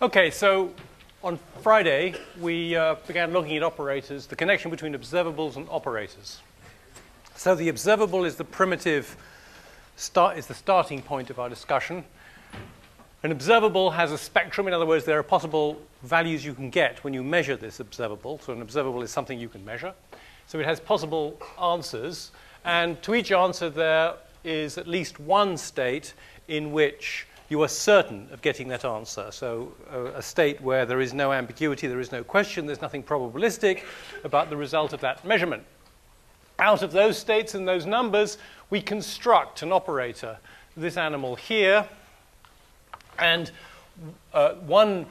Okay, so on Friday, we uh, began looking at operators, the connection between observables and operators. So the observable is the primitive start, is the starting point of our discussion. An observable has a spectrum. In other words, there are possible values you can get when you measure this observable. So an observable is something you can measure. So it has possible answers. And to each answer, there is at least one state in which you are certain of getting that answer. So uh, a state where there is no ambiguity, there is no question, there's nothing probabilistic about the result of that measurement. Out of those states and those numbers, we construct an operator. This animal here, and uh, one,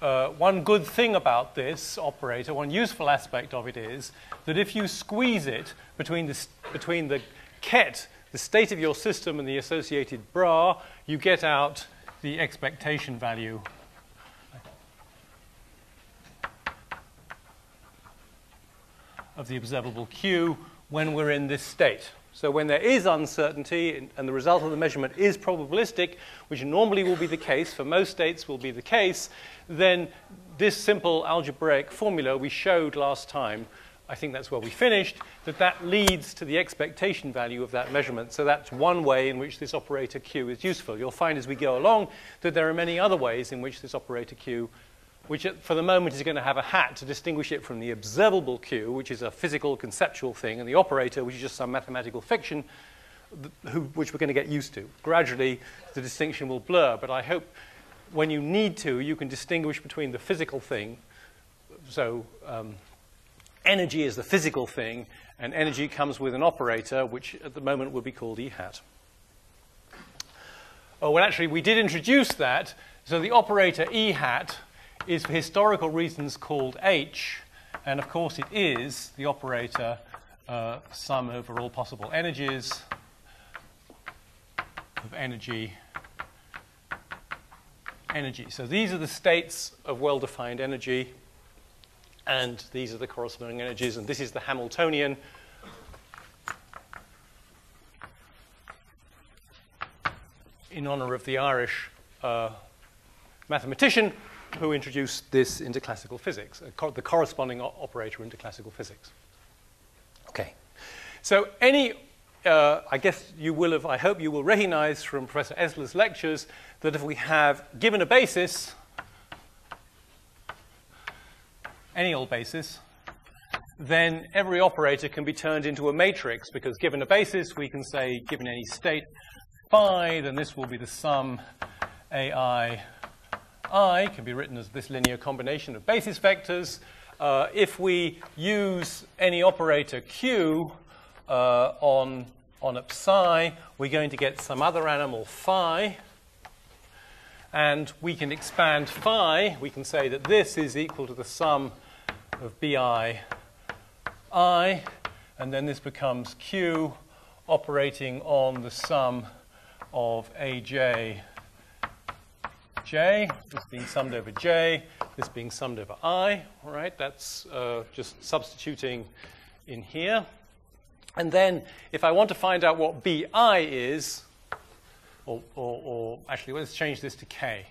uh, one good thing about this operator, one useful aspect of it is that if you squeeze it between the, between the ket, the state of your system, and the associated bra, you get out the expectation value of the observable Q when we're in this state. So when there is uncertainty and the result of the measurement is probabilistic, which normally will be the case, for most states will be the case, then this simple algebraic formula we showed last time, I think that's where we finished, that that leads to the expectation value of that measurement. So that's one way in which this operator Q is useful. You'll find as we go along that there are many other ways in which this operator Q which for the moment is going to have a hat to distinguish it from the observable Q, which is a physical, conceptual thing, and the operator, which is just some mathematical fiction, who, which we're going to get used to. Gradually, the distinction will blur, but I hope when you need to, you can distinguish between the physical thing. So um, energy is the physical thing, and energy comes with an operator, which at the moment would be called E hat. Oh, well, actually, we did introduce that. So the operator E hat is for historical reasons called H, and of course it is the operator uh, sum over all possible energies of energy energy. So these are the states of well-defined energy, and these are the corresponding energies, and this is the Hamiltonian. In honor of the Irish uh, mathematician who introduced this into classical physics, the corresponding operator into classical physics. Okay. So any, uh, I guess you will have, I hope you will recognize from Professor Essler's lectures that if we have given a basis, any old basis, then every operator can be turned into a matrix because given a basis, we can say, given any state phi, then this will be the sum ai I can be written as this linear combination of basis vectors. Uh, if we use any operator q uh, on, on psi, we're going to get some other animal phi. And we can expand phi. We can say that this is equal to the sum of bi i. And then this becomes q operating on the sum of aj j, this being summed over j, this being summed over i. All right, that's uh, just substituting in here. And then if I want to find out what bi is, or, or, or actually, let's change this to k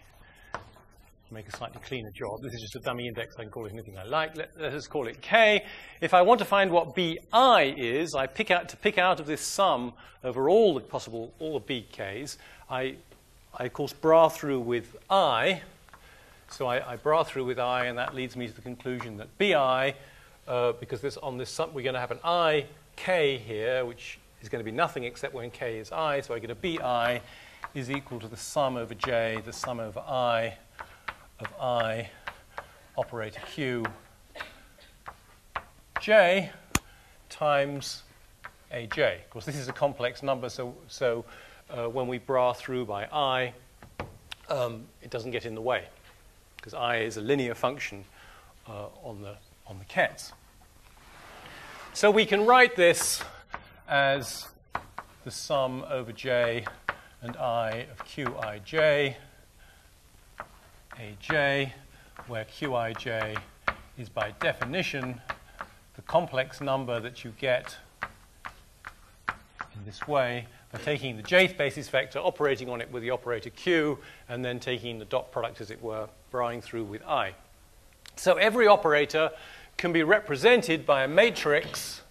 make a slightly cleaner job. This is just a dummy index. I can call it anything I like. Let, us call it k. If I want to find what bi is, I pick out to pick out of this sum over all the possible all the bk's. I I, of course, bra through with I. So I, I bra through with I, and that leads me to the conclusion that BI, uh, because this, on this sum we're going to have an I k here, which is going to be nothing except when k is I. So I get a BI is equal to the sum over j, the sum over I of I operator Q j times aj. Of course, this is a complex number, so, so uh, when we bra through by i, um, it doesn't get in the way because i is a linear function uh, on, the, on the kets. So we can write this as the sum over j and i of qij, aj, where qij is by definition the complex number that you get in this way by taking the jth basis vector, operating on it with the operator q, and then taking the dot product, as it were, browing through with i. So every operator can be represented by a matrix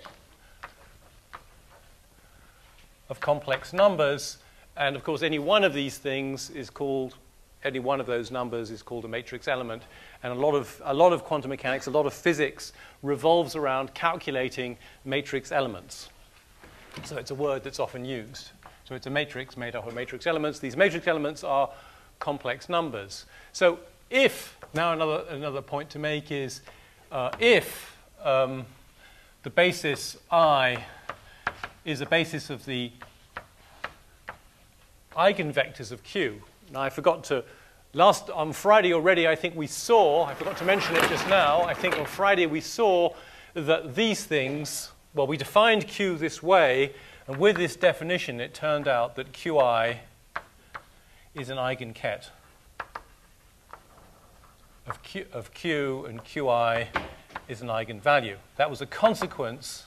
of complex numbers. And of course, any one of these things is called, any one of those numbers is called a matrix element. And a lot of, a lot of quantum mechanics, a lot of physics revolves around calculating matrix elements. So it's a word that's often used. So it's a matrix made up of matrix elements. These matrix elements are complex numbers. So if, now another, another point to make is, uh, if um, the basis I is a basis of the eigenvectors of Q. Now, I forgot to, last, on Friday already, I think we saw, I forgot to mention it just now, I think on Friday we saw that these things, well, we defined Q this way, and with this definition, it turned out that Qi is an eigenket of Q, of Q and Qi is an eigenvalue. That was a consequence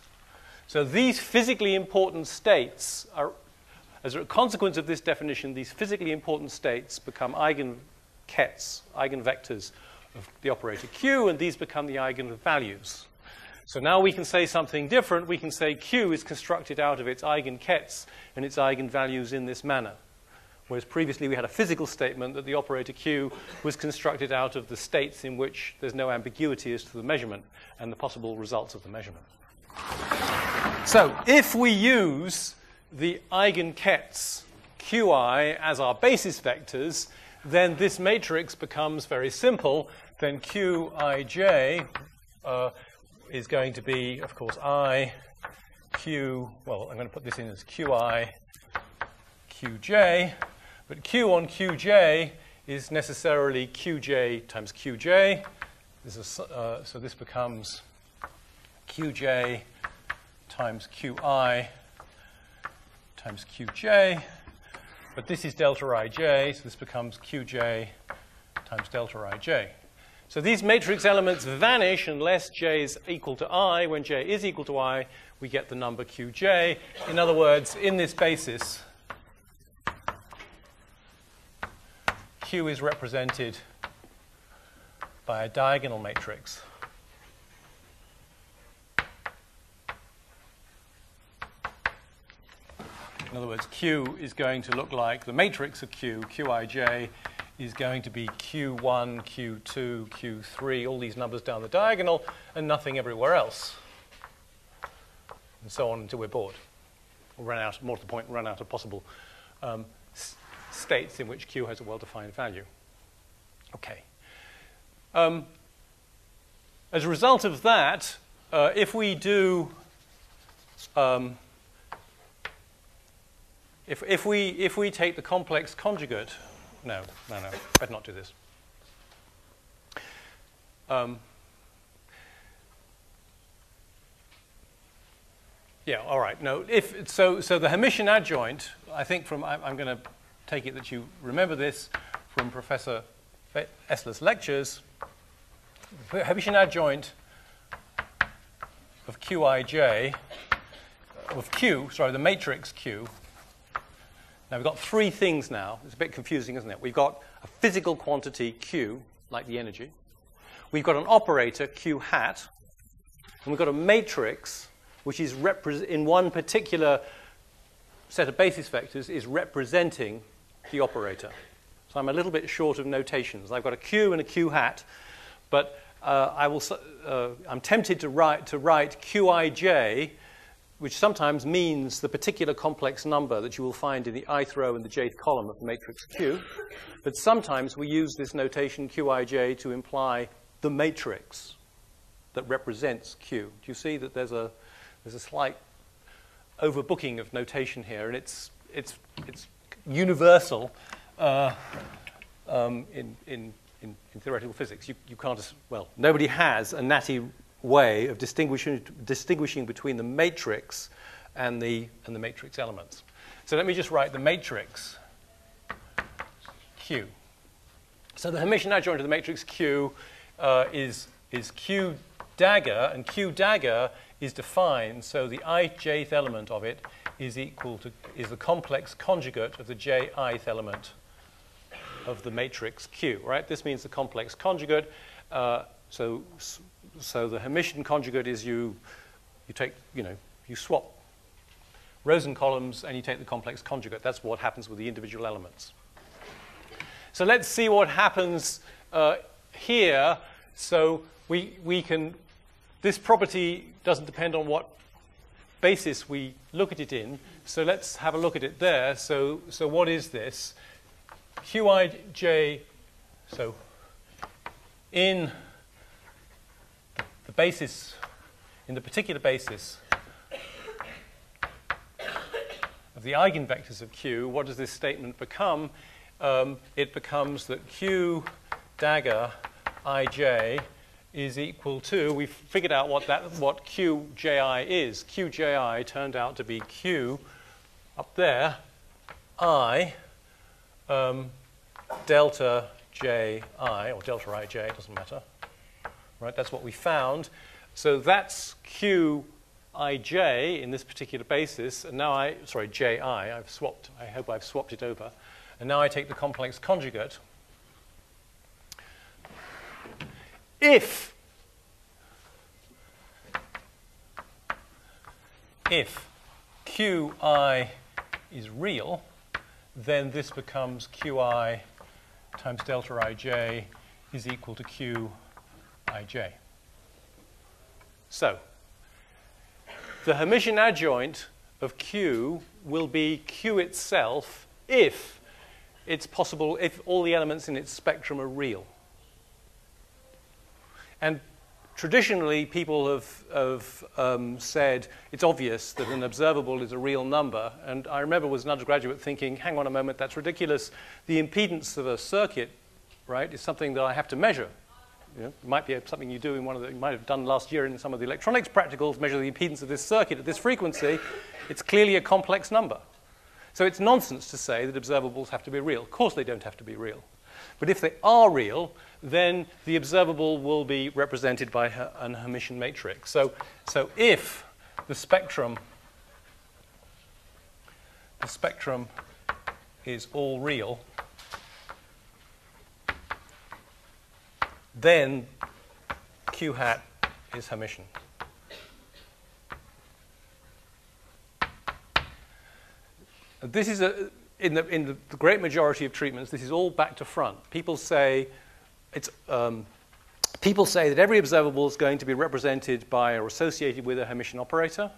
so these physically important states are, as a consequence of this definition, these physically important states become eigenkets, eigenvectors of the operator Q, and these become the eigenvalues. So now we can say something different. We can say Q is constructed out of its eigenkets and its eigenvalues in this manner. Whereas previously we had a physical statement that the operator Q was constructed out of the states in which there's no ambiguity as to the measurement and the possible results of the measurement. So if we use the eigenkets qi as our basis vectors, then this matrix becomes very simple. Then qij uh, is going to be, of course, i, q, well, I'm going to put this in as qi, qj, but q on qj is necessarily qj times qj. This is, uh, so this becomes qj times qi times qj. But this is delta ij, so this becomes qj times delta ij. So these matrix elements vanish unless j is equal to i. When j is equal to i, we get the number qj. In other words, in this basis, q is represented by a diagonal matrix. In other words, Q is going to look like the matrix of Q, Qij, is going to be Q1, Q2, Q3, all these numbers down the diagonal, and nothing everywhere else. And so on until we're bored. Or run out, more to the point, run out of possible um, states in which Q has a well-defined value. Okay. Um, as a result of that, uh, if we do um, if, if, we, if we take the complex conjugate, no, no, no, better not do this. Um, yeah, all right. No, if so, so the Hermitian adjoint. I think from I, I'm going to take it that you remember this from Professor Essler's lectures. Hermitian adjoint of Qij of Q, sorry, the matrix Q now we've got three things now. It's a bit confusing, isn't it? We've got a physical quantity Q, like the energy. We've got an operator Q hat. And we've got a matrix, which is in one particular set of basis vectors, is representing the operator. So I'm a little bit short of notations. I've got a Q and a Q hat, but uh, I will, uh, I'm tempted to write, to write Qij which sometimes means the particular complex number that you will find in the ith row and the jth column of the matrix Q. But sometimes we use this notation Qij to imply the matrix that represents Q. Do you see that there's a, there's a slight overbooking of notation here, and it's, it's, it's universal uh, um, in, in, in, in, theoretical physics. You, you can't, well, nobody has a natty way of distinguishing, distinguishing between the matrix and the, and the matrix elements. So let me just write the matrix Q. So the Hermitian adjoint of the matrix Q uh, is, is Q dagger, and Q dagger is defined so the ijth element of it is equal to, is the complex conjugate of the jith element of the matrix Q, right? This means the complex conjugate. Uh, so, so the Hermitian conjugate is you, you take, you know, you swap rows and columns and you take the complex conjugate. That's what happens with the individual elements. So let's see what happens uh, here. So we, we can, this property doesn't depend on what basis we look at it in. So let's have a look at it there. So, so what is this? Qij, so in the basis, in the particular basis of the eigenvectors of Q, what does this statement become? Um, it becomes that Q dagger ij is equal to, we've figured out what, that, what qji is. qji turned out to be q up there, i um, delta ji, or delta ij, it doesn't matter. Right, that's what we found. So that's qij in this particular basis, and now I, sorry, ji, I've swapped, I hope I've swapped it over. And now I take the complex conjugate, if if qi is real, then this becomes qi times delta ij is equal to qij. So, the Hermitian adjoint of q will be q itself if it's possible, if all the elements in its spectrum are real. And traditionally, people have, have um, said it's obvious that an observable is a real number. And I remember as an undergraduate thinking, hang on a moment, that's ridiculous. The impedance of a circuit, right, is something that I have to measure. You know, it might be something you do in one of the, you might have done last year in some of the electronics practicals, measure the impedance of this circuit at this frequency. It's clearly a complex number. So it's nonsense to say that observables have to be real. Of course they don't have to be real. But if they are real, then the observable will be represented by an Hermitian matrix. So, so if the spectrum, the spectrum is all real, then Q hat is Hermitian. This is a, in, the, in the, great majority of treatments, this is all back to front. People say, it's, um, people say that every observable is going to be represented by or associated with a Hermitian operator.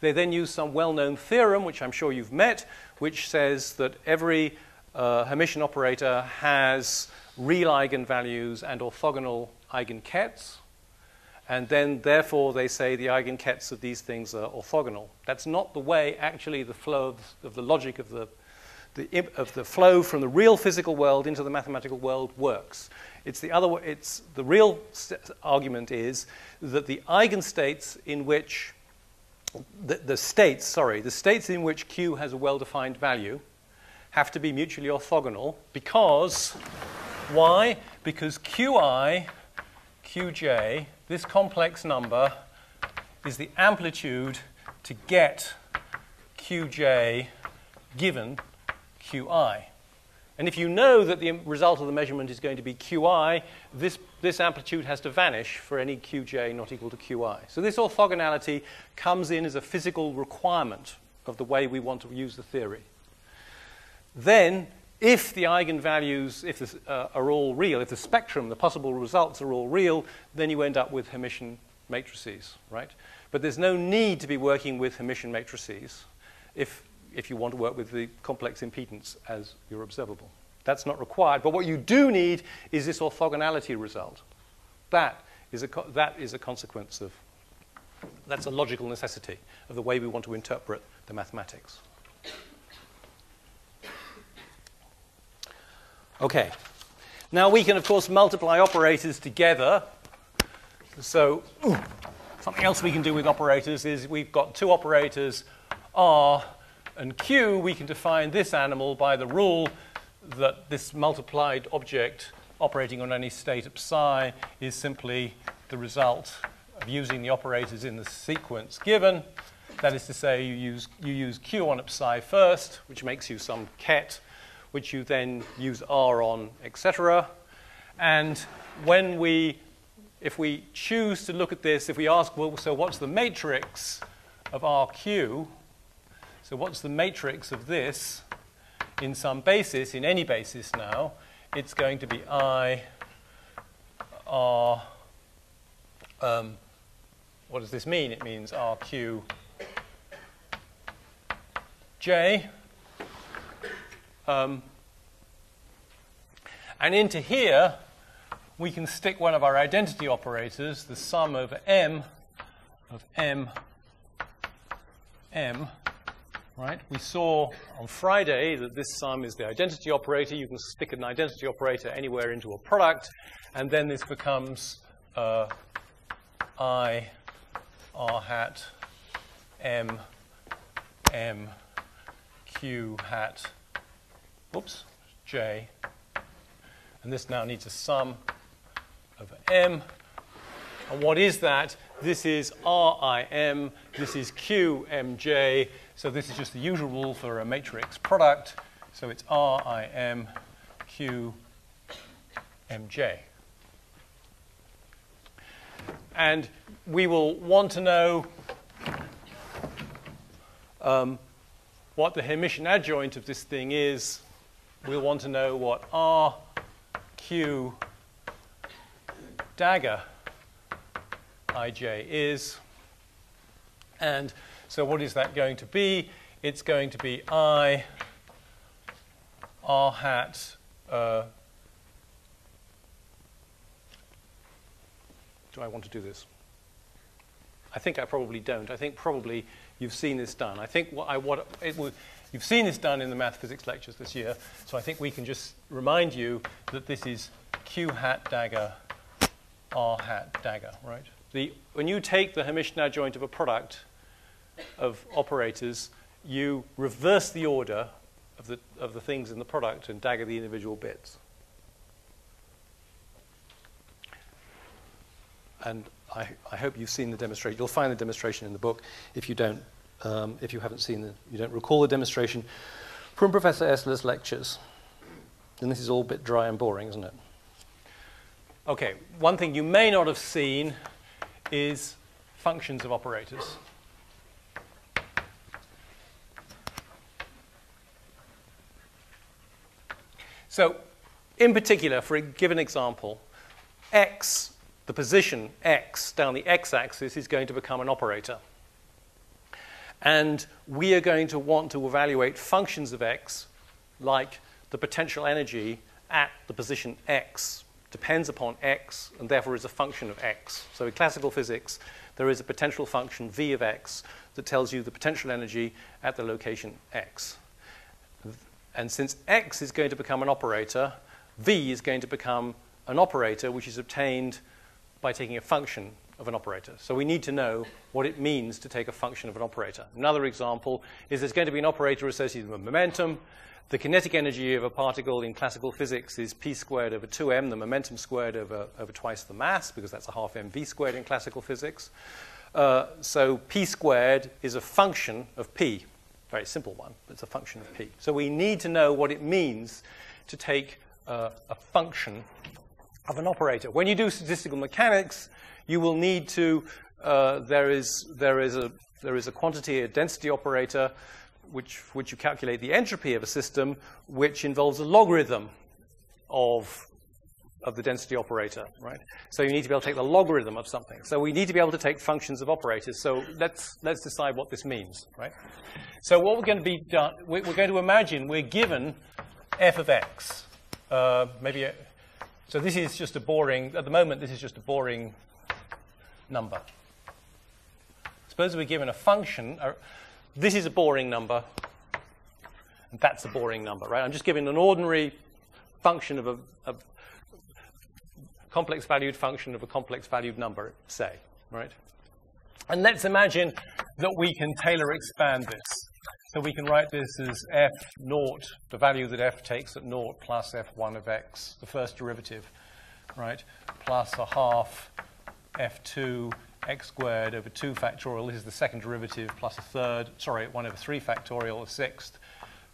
They then use some well-known theorem, which I'm sure you've met, which says that every uh, Hermitian operator has real eigenvalues and orthogonal eigenkets. And then, therefore, they say the eigenkets of these things are orthogonal. That's not the way, actually, the flow of, of the logic of the the, of the flow from the real physical world into the mathematical world works. It's the other way, it's the real argument is that the eigenstates in which the, the states, sorry, the states in which Q has a well-defined value have to be mutually orthogonal because why? Because Qi, Qj, this complex number is the amplitude to get Qj given qi. And if you know that the result of the measurement is going to be qi, this, this amplitude has to vanish for any qj not equal to qi. So this orthogonality comes in as a physical requirement of the way we want to use the theory. Then, if the eigenvalues if this, uh, are all real, if the spectrum, the possible results are all real, then you end up with Hermitian matrices, right? But there's no need to be working with Hermitian matrices if if you want to work with the complex impedance as your observable. That's not required. But what you do need is this orthogonality result. That is a, that is a consequence of, that's a logical necessity of the way we want to interpret the mathematics. Okay. Now we can, of course, multiply operators together. So ooh, something else we can do with operators is we've got two operators, R and Q, we can define this animal by the rule that this multiplied object operating on any state of psi is simply the result of using the operators in the sequence given. That is to say, you use, you use Q on psi first, which makes you some ket, which you then use R on, etc. And when we, if we choose to look at this, if we ask, well, so what's the matrix of RQ? So what's the matrix of this in some basis, in any basis now? It's going to be I, R, um, what does this mean? It means RQ J. Um, and into here, we can stick one of our identity operators, the sum over m of m, m, right? We saw on Friday that this sum is the identity operator. You can stick an identity operator anywhere into a product, and then this becomes uh, i r hat m m q hat, whoops, j, and this now needs a sum over m. And what is that? This is RIM, this is QMJ, so this is just the usual rule for a matrix product. So it's RIM, QMJ. And we will want to know um, what the Hermitian adjoint of this thing is. We'll want to know what R, Q, dagger ij is. And so what is that going to be? It's going to be i r hat uh, do I want to do this? I think I probably don't. I think probably you've seen this done. I think what I what it will, you've seen this done in the math physics lectures this year. So I think we can just remind you that this is q hat dagger r hat dagger, right? The, when you take the Hermitian adjoint of a product of operators, you reverse the order of the, of the things in the product and dagger the individual bits. And I, I hope you've seen the demonstration. You'll find the demonstration in the book. If you don't, um, if you haven't seen the, you don't recall the demonstration from Professor Essler's lectures. And this is all a bit dry and boring, isn't it? Okay, one thing you may not have seen is functions of operators. So, in particular, for a given example, x, the position x down the x-axis is going to become an operator. And we are going to want to evaluate functions of x like the potential energy at the position x depends upon x and therefore is a function of x. So in classical physics, there is a potential function v of x that tells you the potential energy at the location x. And since x is going to become an operator, v is going to become an operator which is obtained by taking a function of an operator. So we need to know what it means to take a function of an operator. Another example is there's going to be an operator associated with momentum, the kinetic energy of a particle in classical physics is p squared over 2m, the momentum squared over, over twice the mass, because that's a half mv squared in classical physics. Uh, so p squared is a function of p. Very simple one, but it's a function of p. So we need to know what it means to take uh, a function of an operator. When you do statistical mechanics, you will need to, uh, there, is, there, is a, there is a quantity, a density operator, which, which you calculate the entropy of a system, which involves a logarithm of, of the density operator, right? So you need to be able to take the logarithm of something. So we need to be able to take functions of operators. So let's, let's decide what this means, right? So what we're going to be done, we're going to imagine we're given f of x. Uh, maybe, a, so this is just a boring, at the moment, this is just a boring number. Suppose we're given a function, this is a boring number, and that's a boring number, right? I'm just giving an ordinary function of a, a complex valued function of a complex valued number, say, right? And let's imagine that we can Taylor expand this. So we can write this as f naught, the value that f takes at naught, plus f1 of x, the first derivative, right? Plus a half f2 x squared over 2 factorial. This is the second derivative plus a third, sorry, 1 over 3 factorial, a sixth,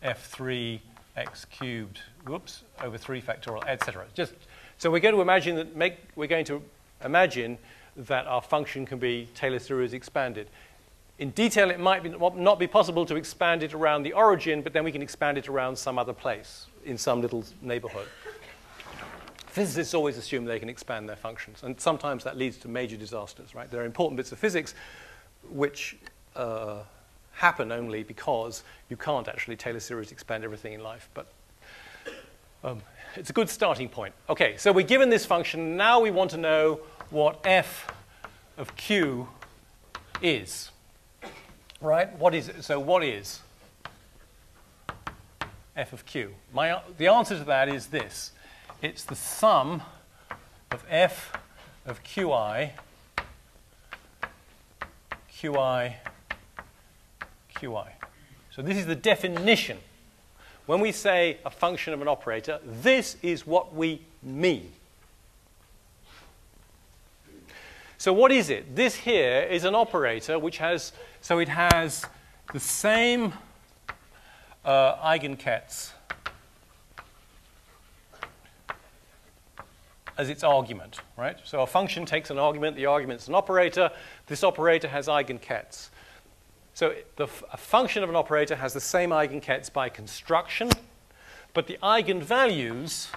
f3 x cubed, whoops, over 3 factorial, etc. Just so we're going to imagine that make, we're going to imagine that our function can be Taylor series expanded. In detail, it might be, not be possible to expand it around the origin, but then we can expand it around some other place in some little neighborhood. Physicists always assume they can expand their functions, and sometimes that leads to major disasters, right? There are important bits of physics which uh, happen only because you can't actually Taylor series expand everything in life, but um, it's a good starting point. Okay, so we're given this function. Now we want to know what f of q is. Right? What is it? So what is f of q? My, the answer to that is this. It's the sum of f of qi, qi, qi. So this is the definition. When we say a function of an operator, this is what we mean. So what is it? This here is an operator which has, so it has the same uh, eigenkets as its argument, right? So a function takes an argument, the argument's an operator, this operator has eigenkets. So the, a function of an operator has the same eigenkets by construction, but the eigenvalues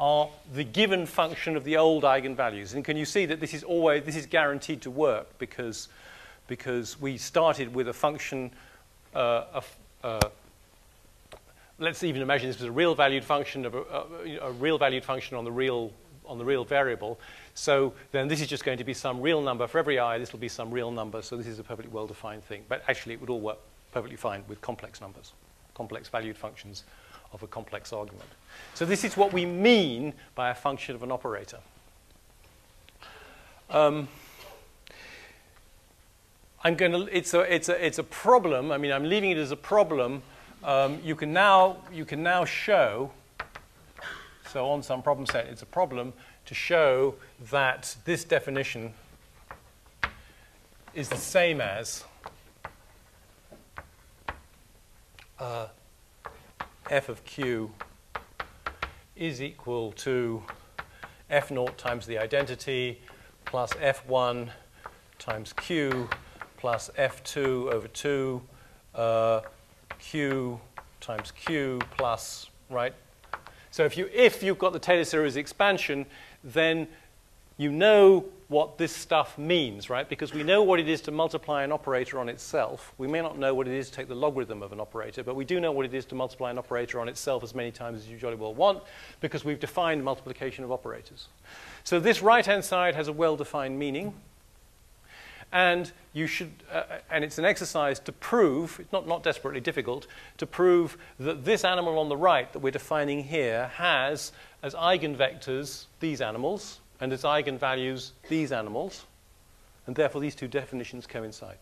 are the given function of the old eigenvalues. And can you see that this is always, this is guaranteed to work because, because we started with a function uh, uh, let's even imagine this was a real valued function of a, a, a, real valued function on the real on the real variable. So then this is just going to be some real number for every i. This will be some real number. So this is a perfectly well-defined thing. But actually, it would all work perfectly fine with complex numbers, complex valued functions of a complex argument. So this is what we mean by a function of an operator. Um, I'm going to, it's a, it's, a, it's a problem. I mean, I'm leaving it as a problem. Um, you, can now, you can now show, so on some problem set, it's a problem to show that this definition is the same as uh, f of q is equal to f naught times the identity plus f1 times q plus f2 over 2 uh, q times q plus, right? So if, you, if you've got the Taylor series expansion, then you know what this stuff means, right? Because we know what it is to multiply an operator on itself. We may not know what it is to take the logarithm of an operator, but we do know what it is to multiply an operator on itself as many times as you jolly well want, because we've defined multiplication of operators. So this right-hand side has a well-defined meaning, and you should, uh, and it's an exercise to prove, it's not, not desperately difficult, to prove that this animal on the right that we're defining here has as eigenvectors these animals, and its eigenvalues these animals, and therefore these two definitions coincide.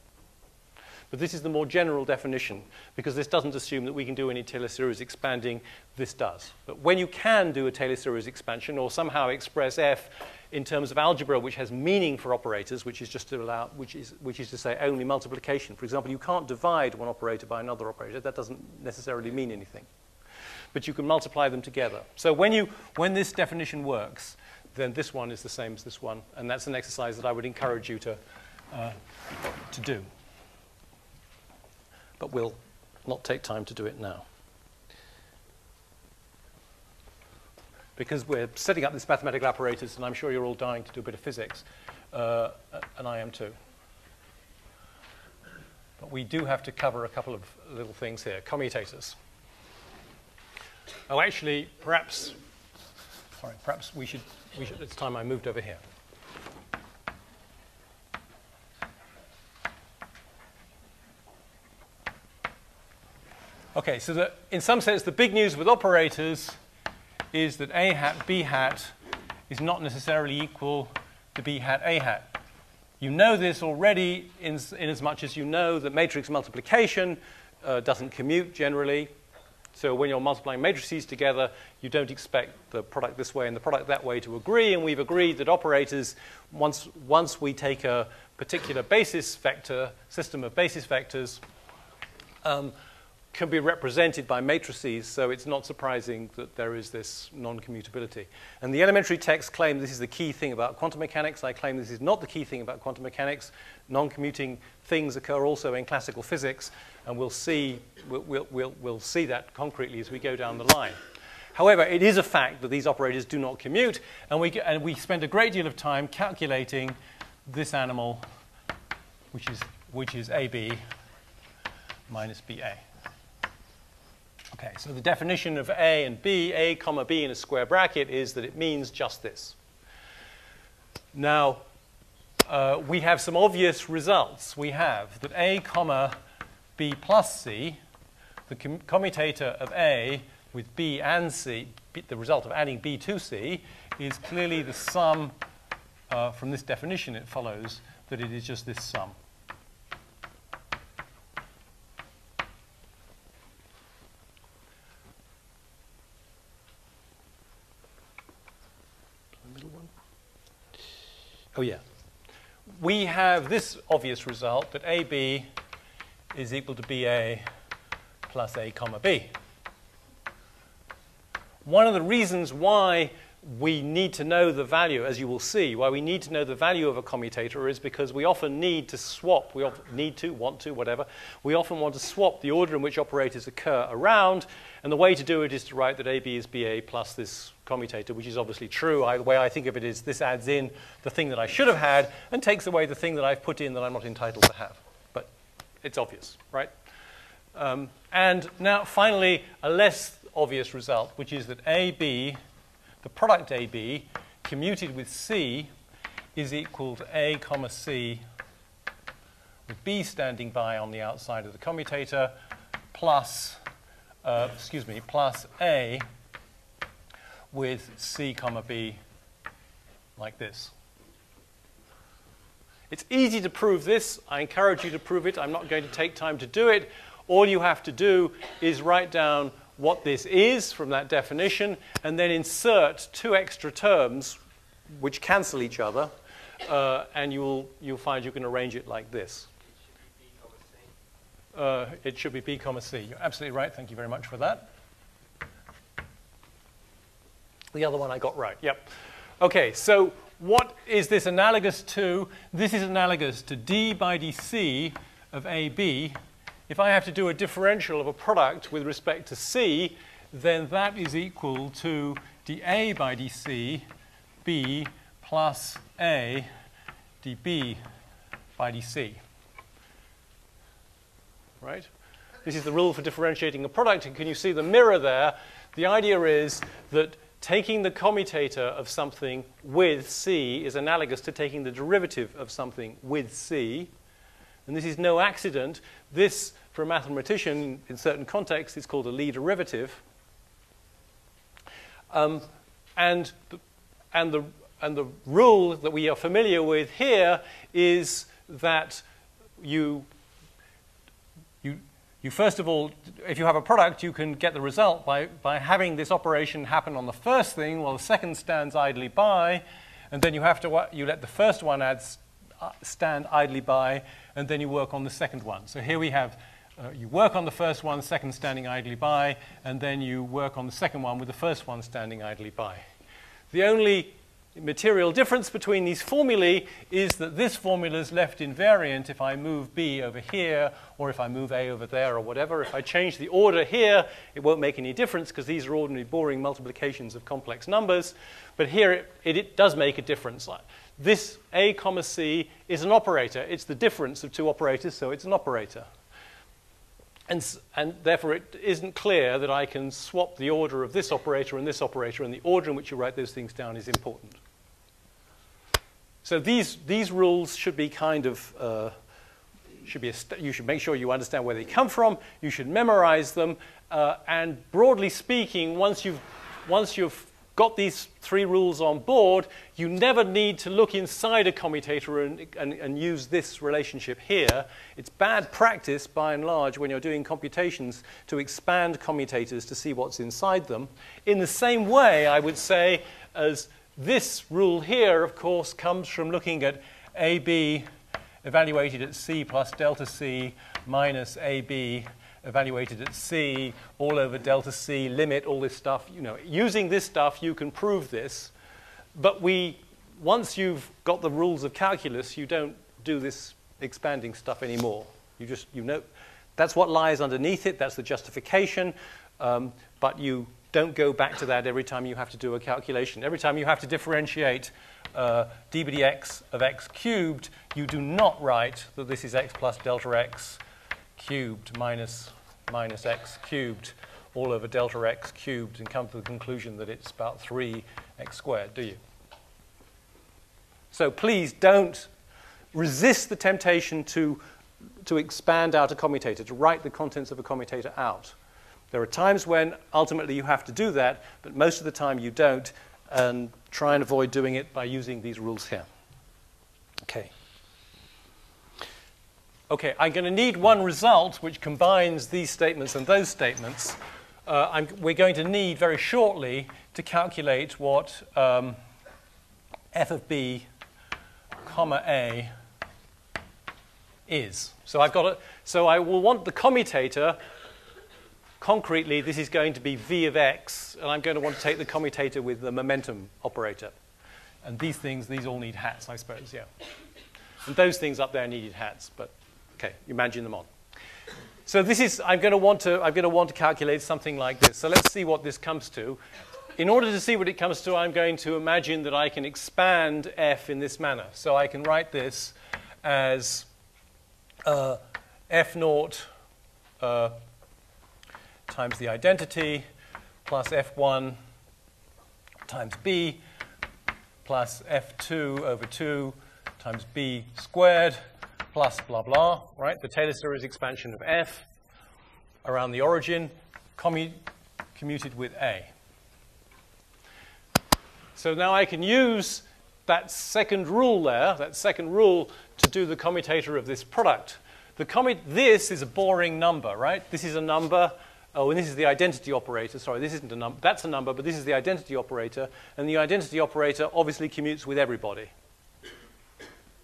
But this is the more general definition, because this doesn't assume that we can do any Taylor series expanding. This does. But when you can do a Taylor series expansion, or somehow express f in terms of algebra which has meaning for operators, which is just to allow, which is, which is to say only multiplication. For example, you can't divide one operator by another operator. That doesn't necessarily mean anything. But you can multiply them together. So when, you, when this definition works, then this one is the same as this one. And that's an exercise that I would encourage you to, uh, to do. But we'll not take time to do it now. Because we're setting up this mathematical apparatus, and I'm sure you're all dying to do a bit of physics, uh, and I am too. But we do have to cover a couple of little things here. Commutators. Oh, actually, perhaps, sorry, perhaps we should we should, it's time I moved over here. Okay, so the, in some sense, the big news with operators is that A hat, B hat is not necessarily equal to B hat, A hat. You know this already in, in as much as you know that matrix multiplication uh, doesn't commute generally. So when you're multiplying matrices together, you don't expect the product this way and the product that way to agree. And we've agreed that operators, once, once we take a particular basis vector, system of basis vectors, um, can be represented by matrices, so it's not surprising that there is this non-commutability. And the elementary text claim this is the key thing about quantum mechanics. I claim this is not the key thing about quantum mechanics. Non-commuting things occur also in classical physics, and we'll see, we'll, we'll, we'll see that concretely as we go down the line. However, it is a fact that these operators do not commute, and we, and we spend a great deal of time calculating this animal, which is, which is AB minus BA. Okay, so the definition of A and B, A comma B in a square bracket, is that it means just this. Now, uh, we have some obvious results. We have that A comma B plus C, the com commutator of A with B and C, B, the result of adding B to C, is clearly the sum, uh, from this definition it follows that it is just this sum. Oh, yeah. We have this obvious result that AB is equal to BA plus A comma B. One of the reasons why we need to know the value, as you will see, why we need to know the value of a commutator is because we often need to swap, we need to, want to, whatever, we often want to swap the order in which operators occur around, and the way to do it is to write that AB is BA plus this commutator, which is obviously true. I, the way I think of it is this adds in the thing that I should have had and takes away the thing that I've put in that I'm not entitled to have. It's obvious, right? Um, and now, finally, a less obvious result, which is that AB the product AB commuted with C is equal to A comma C with B standing by on the outside of the commutator plus, uh, excuse me, plus A with C comma B like this. It's easy to prove this. I encourage you to prove it. I'm not going to take time to do it. All you have to do is write down what this is from that definition, and then insert two extra terms which cancel each other, uh, and you'll, you'll find you can arrange it like this. Uh, it should be B comma C. You're absolutely right. Thank you very much for that. The other one I got right. Yep. Okay, so what is this analogous to? This is analogous to d by dc of AB if I have to do a differential of a product with respect to C, then that is equal to dA by dC B plus A dB by dC. Right? This is the rule for differentiating a product. And can you see the mirror there? The idea is that taking the commutator of something with C is analogous to taking the derivative of something with C. And this is no accident. This for a mathematician, in certain contexts, is called a Lie derivative. Um, and, and, the, and the rule that we are familiar with here is that you, you, first of all, if you have a product, you can get the result by, by having this operation happen on the first thing while the second stands idly by, and then you have to, you let the first one add, uh, stand idly by, and then you work on the second one. So here we have uh, you work on the first one, second standing idly by, and then you work on the second one with the first one standing idly by. The only material difference between these formulae is that this formula is left invariant if I move B over here or if I move A over there or whatever. If I change the order here, it won't make any difference because these are ordinary boring multiplications of complex numbers. But here it, it, it does make a difference. This A comma C is an operator. It's the difference of two operators, so it's an operator. And, and, therefore, it isn't clear that I can swap the order of this operator and this operator, and the order in which you write those things down is important. So these, these rules should be kind of, uh, should be you should make sure you understand where they come from, you should memorize them, uh, and broadly speaking, once you've, once you've got these three rules on board, you never need to look inside a commutator and, and, and, use this relationship here. It's bad practice, by and large, when you're doing computations to expand commutators to see what's inside them. In the same way, I would say, as this rule here, of course, comes from looking at AB evaluated at C plus delta C minus AB evaluated at C, all over delta C, limit, all this stuff. You know, using this stuff, you can prove this. But we, once you've got the rules of calculus, you don't do this expanding stuff anymore. You just, you know, that's what lies underneath it. That's the justification. Um, but you don't go back to that every time you have to do a calculation. Every time you have to differentiate uh, d by dx of x cubed, you do not write that this is x plus delta x cubed minus, minus x cubed all over delta x cubed and come to the conclusion that it's about 3x squared, do you? So please don't resist the temptation to, to expand out a commutator, to write the contents of a commutator out. There are times when ultimately you have to do that, but most of the time you don't, and try and avoid doing it by using these rules here. Okay. Okay, I'm going to need one result which combines these statements and those statements. Uh, we're going to need very shortly to calculate what um, f of b comma a is. So I've got a, so I will want the commutator. Concretely, this is going to be v of x, and I'm going to want to take the commutator with the momentum operator. And these things, these all need hats, I suppose, yeah. And those things up there needed hats, but Okay, imagine them on. So this is, I'm going to want to, I'm going to want to calculate something like this. So let's see what this comes to. In order to see what it comes to, I'm going to imagine that I can expand f in this manner. So I can write this as uh, f naught uh, times the identity plus f1 times b plus f2 over 2 times b squared plus blah, blah, right? The Taylor series expansion of F around the origin commu commuted with A. So now I can use that second rule there, that second rule, to do the commutator of this product. The commut this is a boring number, right? This is a number. Oh, and this is the identity operator. Sorry, this isn't a number. That's a number, but this is the identity operator. And the identity operator obviously commutes with everybody.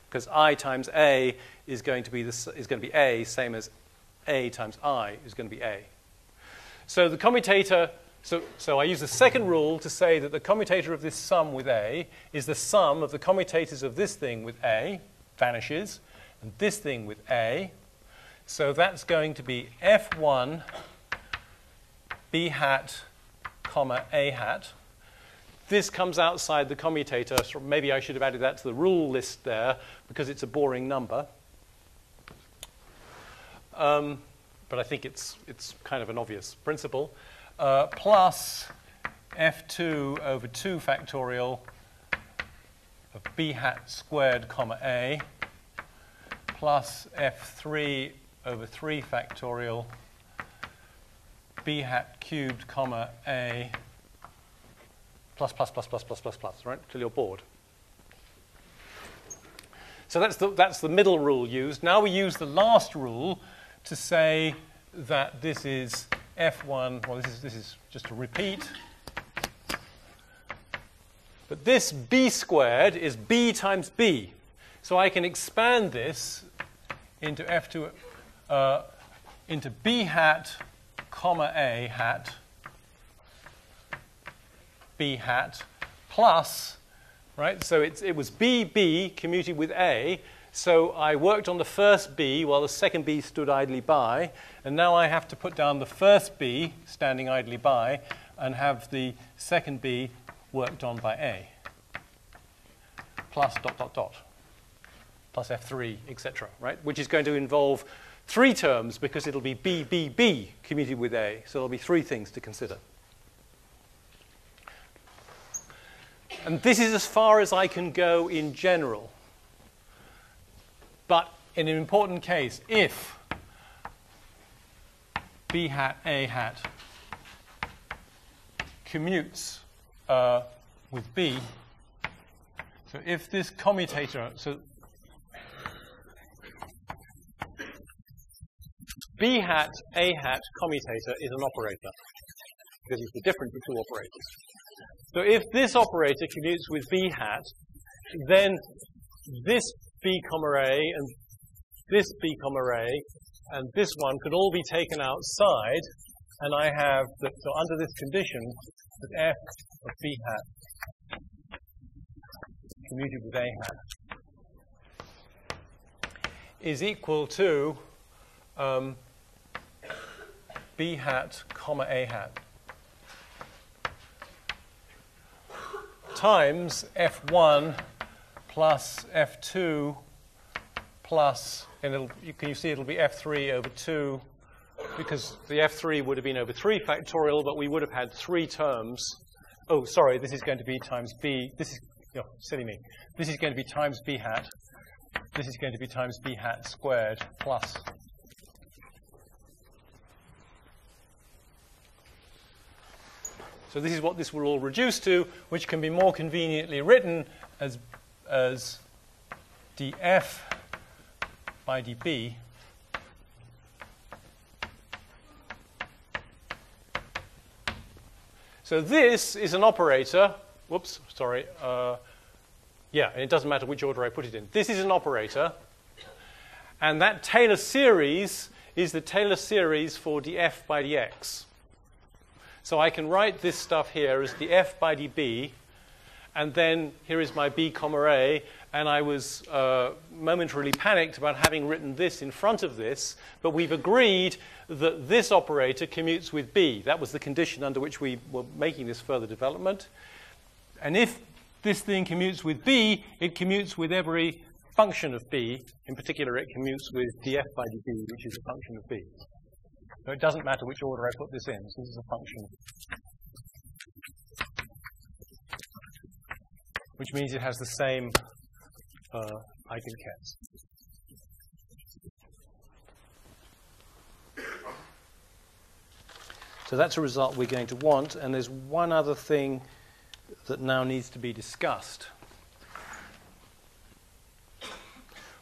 Because I times A is going to be, is going to be A, same as A times I is going to be A. So the commutator, so, so I use the second rule to say that the commutator of this sum with A is the sum of the commutators of this thing with A, vanishes, and this thing with A. So that's going to be F1 B hat, comma A hat. This comes outside the commutator. So maybe I should have added that to the rule list there because it's a boring number. Um, but I think it's, it's kind of an obvious principle. Uh, plus f2 over 2 factorial of b hat squared comma a plus f3 over 3 factorial b hat cubed comma a plus, plus, plus, plus, plus, plus, plus, right, till you're bored. So that's the, that's the middle rule used. Now we use the last rule to say that this is f1, well, this is, this is just a repeat. But this b squared is b times b. So I can expand this into f2, uh, into b hat, comma a hat, b hat plus, right? So it's, it was bb commuted with a. So I worked on the first b while the second b stood idly by. And now I have to put down the first b standing idly by and have the second b worked on by a plus dot, dot, dot, plus f3, etc., right? Which is going to involve three terms because it'll be b, b, b commuted with a. So there'll be three things to consider. And this is as far as I can go in general. But in an important case, if b hat a hat commutes uh, with B, so if this commutator, so B hat, A hat commutator is an operator because it's the difference of two operators. So if this operator commutes with B hat, then this B comma A and this B comma A and this one could all be taken outside and I have, the, so under this condition, that f of b hat commuted with a hat is equal to um, b hat comma a hat times f1 plus f2 plus, and you, can you see it'll be f3 over 2 because the F3 would have been over 3 factorial, but we would have had three terms. Oh, sorry, this is going to be times B. This is, oh, silly me. This is going to be times B hat. This is going to be times B hat squared plus. So this is what this will all reduce to, which can be more conveniently written as, as df by db So this is an operator. Whoops, sorry. Uh, yeah, and it doesn't matter which order I put it in. This is an operator. And that Taylor series is the Taylor series for df by dx. So I can write this stuff here as df by db. And then here is my b comma a, and I was uh, momentarily panicked about having written this in front of this, but we've agreed that this operator commutes with B. That was the condition under which we were making this further development. And if this thing commutes with B, it commutes with every function of B. In particular, it commutes with df by dB, which is a function of B. So it doesn't matter which order I put this in. This is a function which means it has the same uh, eigenkets. So that's a result we're going to want, and there's one other thing that now needs to be discussed,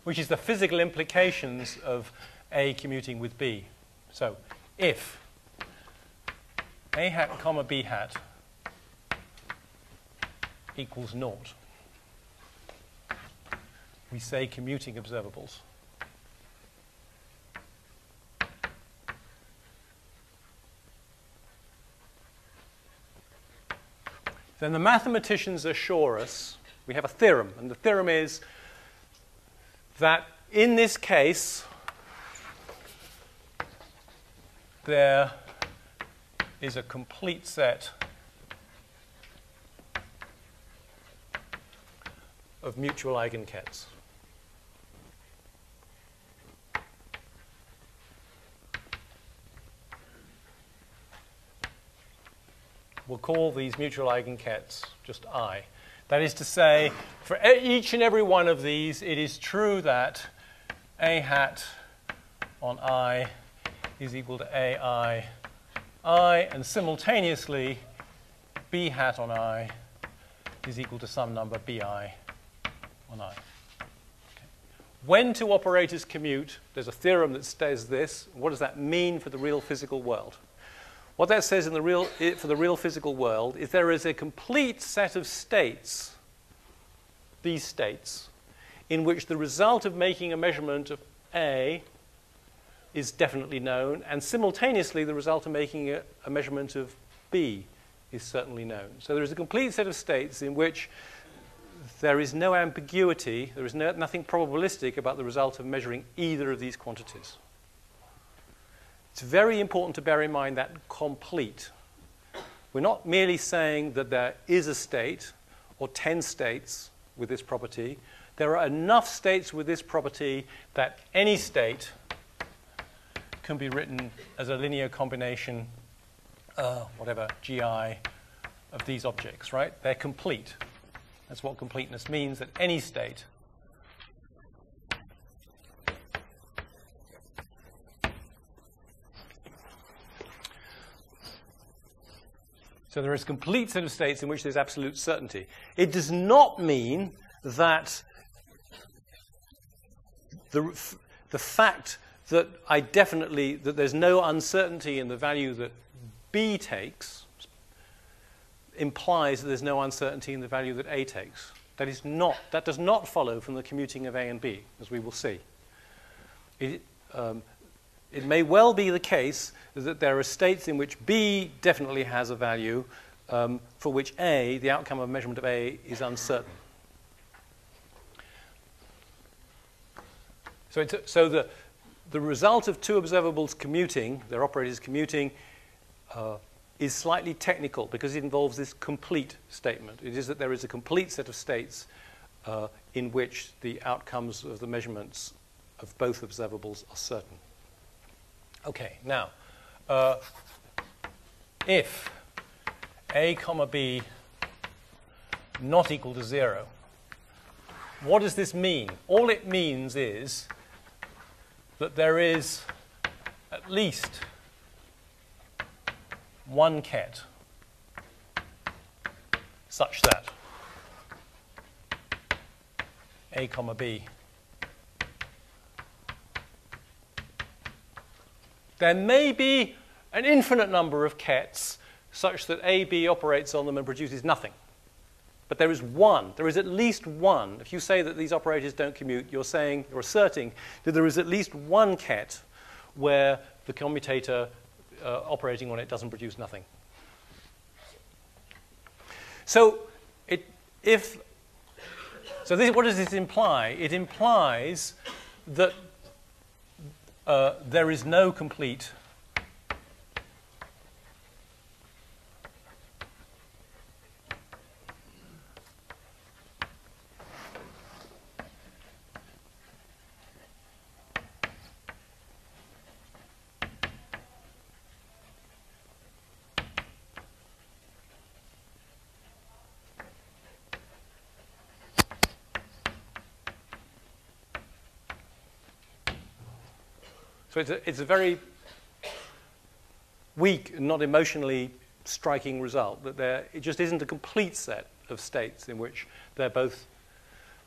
which is the physical implications of A commuting with B. So if A hat comma B hat equals naught, we say commuting observables. Then the mathematicians assure us, we have a theorem, and the theorem is that in this case, there is a complete set of mutual eigenkets. we'll call these mutual eigenkets just I. That is to say, for each and every one of these, it is true that A hat on I is equal to AI I, and simultaneously, B hat on I is equal to some number BI on I. When two operators commute, there's a theorem that says this. What does that mean for the real physical world? What that says in the real, for the real physical world is there is a complete set of states, these states, in which the result of making a measurement of A is definitely known, and simultaneously the result of making a, a measurement of B is certainly known. So there is a complete set of states in which there is no ambiguity, there is no, nothing probabilistic about the result of measuring either of these quantities. It's very important to bear in mind that complete. We're not merely saying that there is a state or 10 states with this property. There are enough states with this property that any state can be written as a linear combination, uh, whatever, GI, of these objects, right? They're complete. That's what completeness means, that any state So there is a complete set of states in which there's absolute certainty. It does not mean that the, the fact that I definitely, that there's no uncertainty in the value that B takes implies that there's no uncertainty in the value that A takes. That is not, that does not follow from the commuting of A and B, as we will see. It, um, it may well be the case that there are states in which B definitely has a value um, for which A, the outcome of measurement of A, is uncertain. So, so the, the result of two observables commuting, their operators commuting, uh, is slightly technical because it involves this complete statement. It is that there is a complete set of states uh, in which the outcomes of the measurements of both observables are certain. Okay, now, uh, if a comma b not equal to 0, what does this mean? All it means is that there is at least one ket such that a comma b there may be an infinite number of kets such that AB operates on them and produces nothing. But there is one, there is at least one. If you say that these operators don't commute, you're saying, you're asserting that there is at least one ket where the commutator uh, operating on it doesn't produce nothing. So, it, if, so this, what does this imply? It implies that uh, there is no complete So it's a, it's a very weak and not emotionally striking result that there it just isn't a complete set of states in which they're both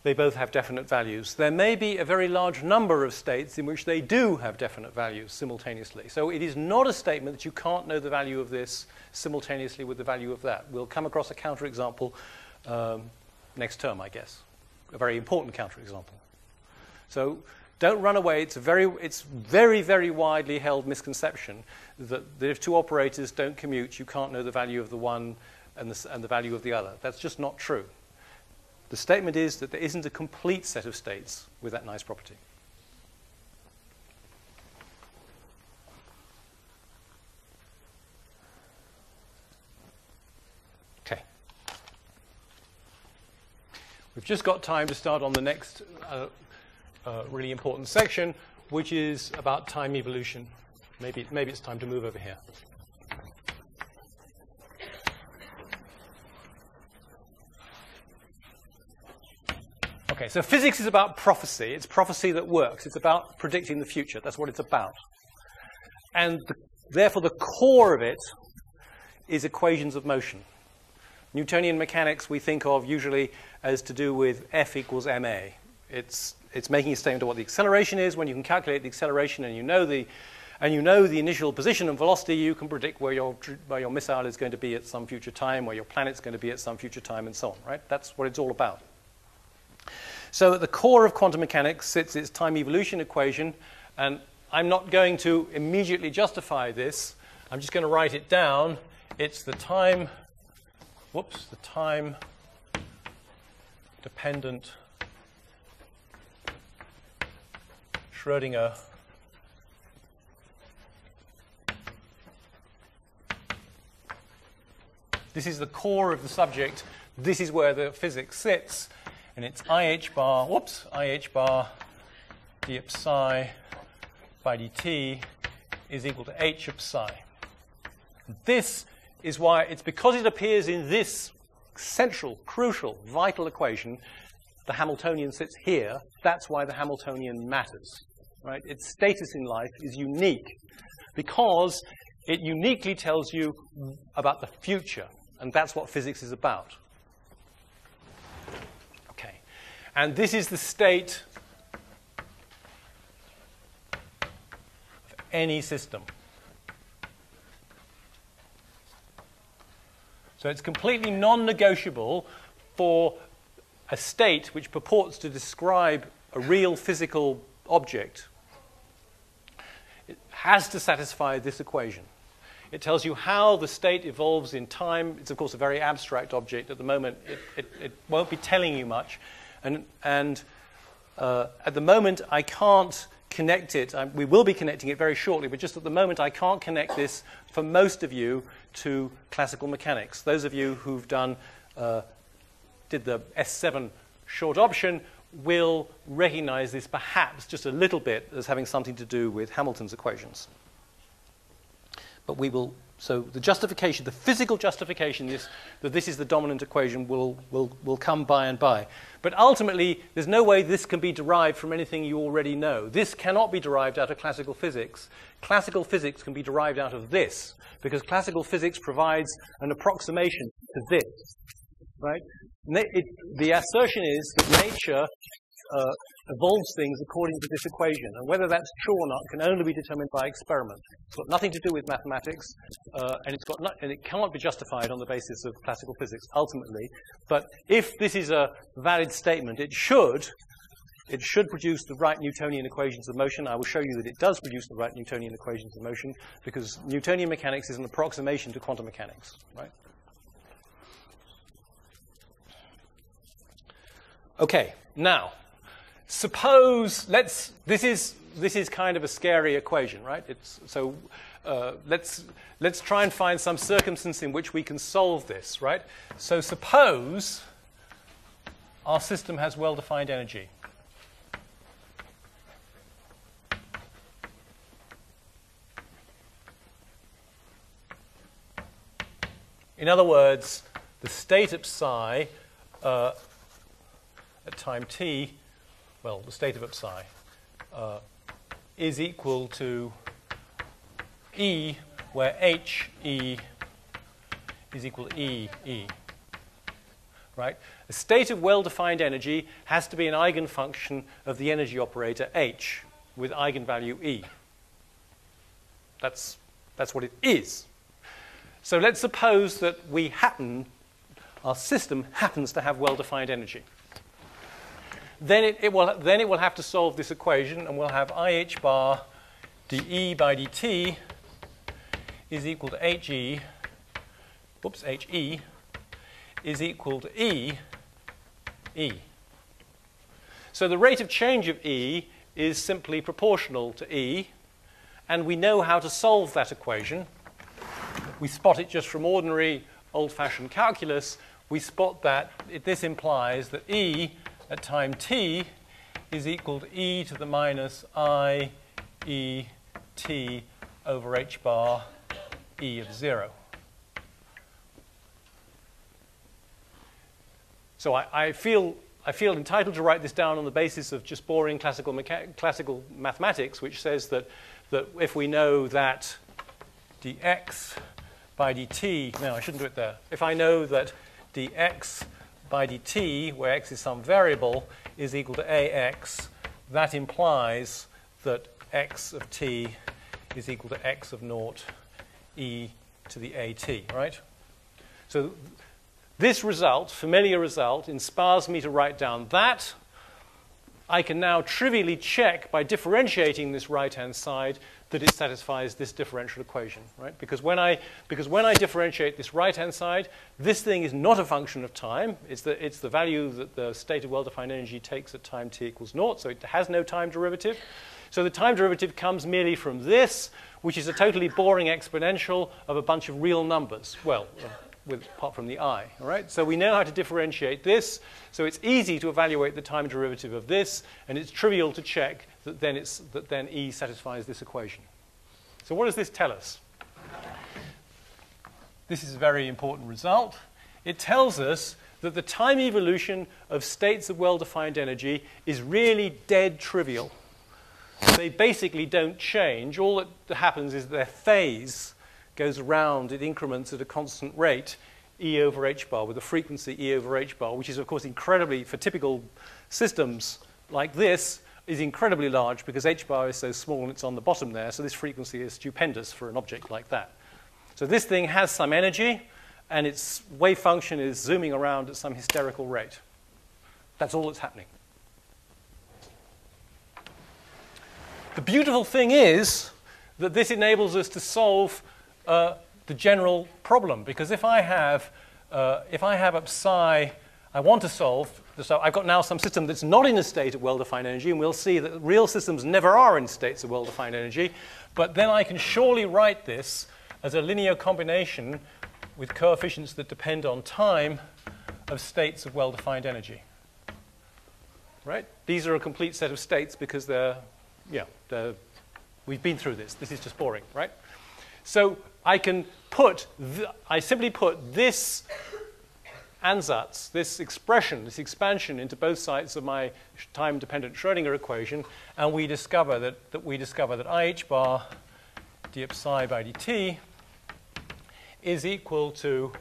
they both have definite values. There may be a very large number of states in which they do have definite values simultaneously. So it is not a statement that you can't know the value of this simultaneously with the value of that. We'll come across a counterexample um, next term, I guess, a very important counterexample. So don't run away. It's a very, it's very, very widely held misconception that, if two operators don't commute, you can't know the value of the one and the, and the value of the other. That's just not true. The statement is that there isn't a complete set of states with that nice property. Okay. We've just got time to start on the next uh, uh, really important section, which is about time evolution. Maybe, maybe it's time to move over here. Okay, so physics is about prophecy. It's prophecy that works. It's about predicting the future. That's what it's about. And the, therefore, the core of it is equations of motion. Newtonian mechanics we think of usually as to do with F equals ma. It's it's making a statement of what the acceleration is. When you can calculate the acceleration and you know the, and you know the initial position and velocity, you can predict where your, where your missile is going to be at some future time, where your planet's going to be at some future time, and so on, right? That's what it's all about. So at the core of quantum mechanics sits its time evolution equation, and I'm not going to immediately justify this. I'm just going to write it down. It's the time, whoops, the time dependent Schrödinger This is the core of the subject. This is where the physics sits. And it's IH bar, whoops, IH bar d psi by dt is equal to h of psi. This is why, it's because it appears in this central, crucial, vital equation, the Hamiltonian sits here, that's why the Hamiltonian matters right? Its status in life is unique because it uniquely tells you about the future. And that's what physics is about. Okay. And this is the state of any system. So it's completely non negotiable for a state which purports to describe a real physical object. It has to satisfy this equation. It tells you how the state evolves in time. It's, of course, a very abstract object. At the moment, it, it, it won't be telling you much. And, and uh, at the moment, I can't connect it. I, we will be connecting it very shortly, but just at the moment, I can't connect this for most of you to classical mechanics. Those of you who've done, uh, did the S7 short option will recognize this perhaps just a little bit as having something to do with Hamilton's equations. But we will, so the justification, the physical justification is that this is the dominant equation will, will, will come by and by. But ultimately, there's no way this can be derived from anything you already know. This cannot be derived out of classical physics. Classical physics can be derived out of this, because classical physics provides an approximation to this. Right? It, the assertion is that nature uh, evolves things according to this equation. And whether that's true or not can only be determined by experiment. It's got nothing to do with mathematics, uh, and, it's got and it cannot be justified on the basis of classical physics, ultimately. But if this is a valid statement, it should, it should produce the right Newtonian equations of motion. I will show you that it does produce the right Newtonian equations of motion, because Newtonian mechanics is an approximation to quantum mechanics, right? Okay, now, suppose, let's, this is, this is kind of a scary equation, right? It's, so uh, let's, let's try and find some circumstance in which we can solve this, right? So suppose our system has well-defined energy. In other words, the state of psi uh, at time t well, the state of psi, uh, is equal to E, where H E is equal to E E. Right? A state of well-defined energy has to be an eigenfunction of the energy operator H with eigenvalue E. That's, that's what it is. So let's suppose that we happen, our system happens to have well-defined energy. Then it, it, will, then it will have to solve this equation, and we'll have IH bar dE by dt is equal to HE, whoops, HE is equal to E, E. So the rate of change of E is simply proportional to E, and we know how to solve that equation. We spot it just from ordinary old-fashioned calculus. We spot that it, this implies that E at time t is equal to e to the minus i e t over h bar e of 0. So I, I, feel, I feel entitled to write this down on the basis of just boring classical, classical mathematics, which says that, that if we know that dx by dt, no, I shouldn't do it there. If I know that dx by dt, where x is some variable, is equal to ax, that implies that x of t is equal to x of naught e to the at, right? So this result, familiar result, inspires me to write down that. I can now trivially check by differentiating this right-hand side that it satisfies this differential equation, right? Because when I, because when I differentiate this right-hand side, this thing is not a function of time. It's the, it's the value that the state of well-defined energy takes at time t equals naught, so it has no time derivative. So the time derivative comes merely from this, which is a totally boring exponential of a bunch of real numbers. Well, with, apart from the i. All right? So we know how to differentiate this. So it's easy to evaluate the time derivative of this, and it's trivial to check that then, it's, that then E satisfies this equation. So what does this tell us? This is a very important result. It tells us that the time evolution of states of well-defined energy is really dead trivial. They basically don't change. All that happens is their phase goes around, it increments at a constant rate E over h bar with a frequency E over h bar, which is, of course, incredibly, for typical systems like this, is incredibly large because h bar is so small and it's on the bottom there. So this frequency is stupendous for an object like that. So this thing has some energy, and its wave function is zooming around at some hysterical rate. That's all that's happening. The beautiful thing is that this enables us to solve uh, the general problem, because if I have, uh, if I have a psi I want to solve, so I've got now some system that's not in a state of well-defined energy, and we'll see that real systems never are in states of well-defined energy, but then I can surely write this as a linear combination with coefficients that depend on time of states of well-defined energy. Right? These are a complete set of states because they're, yeah, they're, we've been through this. This is just boring, right? So I can put, I simply put this ansatz, this expression, this expansion into both sides of my time-dependent Schrodinger equation, and we discover that, that we discover that IH bar d psi by dt is equal to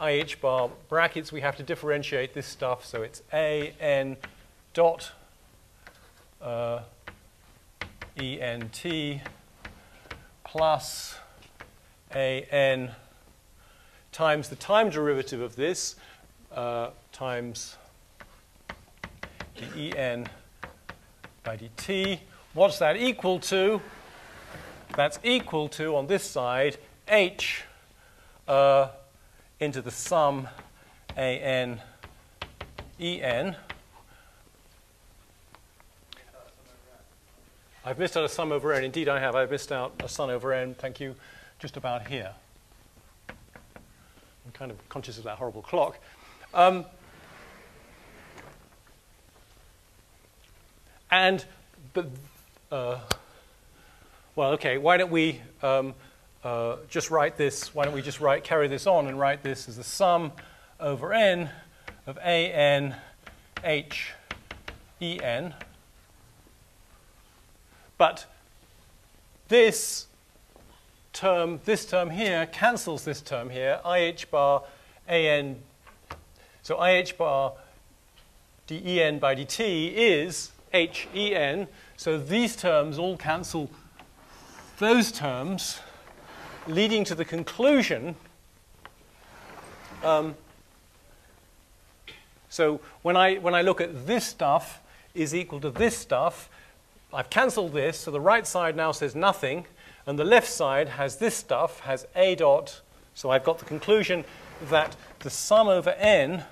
IH bar brackets. We have to differentiate this stuff, so it's A n dot uh, ENT plus A n times the time derivative of this, uh, times the En by dt. What's that equal to? That's equal to, on this side, h uh, into the sum an en. I've missed out a sum over n. Indeed, I have. I've missed out a sum over n, thank you, just about here. I'm kind of conscious of that horrible clock. Um, and, but, uh, well, okay, why don't we um, uh, just write this, why don't we just write, carry this on and write this as the sum over n of a n h e n. But this term, this term here cancels this term here, ih bar an so IH bar den by dt is hen. So these terms all cancel those terms, leading to the conclusion. Um, so when I, when I look at this stuff is equal to this stuff, I've cancelled this, so the right side now says nothing, and the left side has this stuff, has a dot, so I've got the conclusion that the sum over n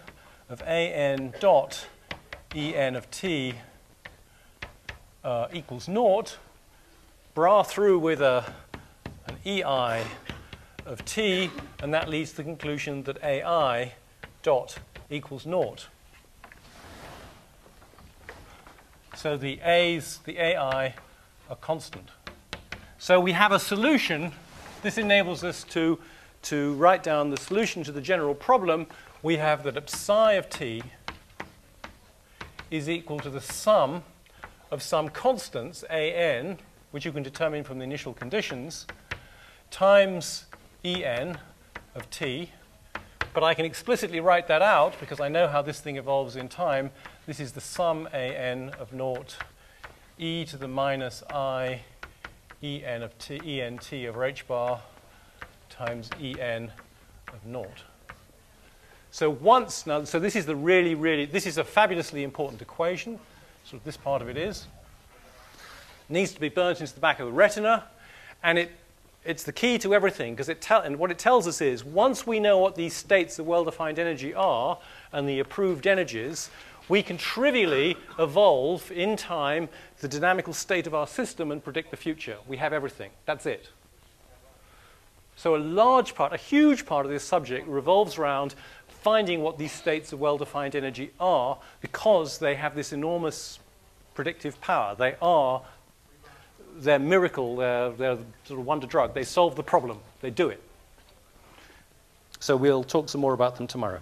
of an dot en of t uh, equals naught, bra through with a, an ei of t, and that leads to the conclusion that ai dot equals naught. So the a's, the ai are constant. So we have a solution. This enables us to to write down the solution to the general problem, we have that psi of t is equal to the sum of some constants, an, which you can determine from the initial conditions, times en of t. But I can explicitly write that out because I know how this thing evolves in time. This is the sum an of naught e to the minus i en of t, ent over h bar times En of naught. So once, now, so this is the really, really, this is a fabulously important equation. So this part of it is. Needs to be burnt into the back of the retina, and it, it's the key to everything, because it tell, and what it tells us is, once we know what these states of well-defined energy are, and the approved energies, we can trivially evolve in time the dynamical state of our system and predict the future. We have everything. That's it. So a large part, a huge part of this subject revolves around finding what these states of well-defined energy are because they have this enormous predictive power. They are their miracle, their, their sort of wonder drug. They solve the problem. They do it. So we'll talk some more about them tomorrow.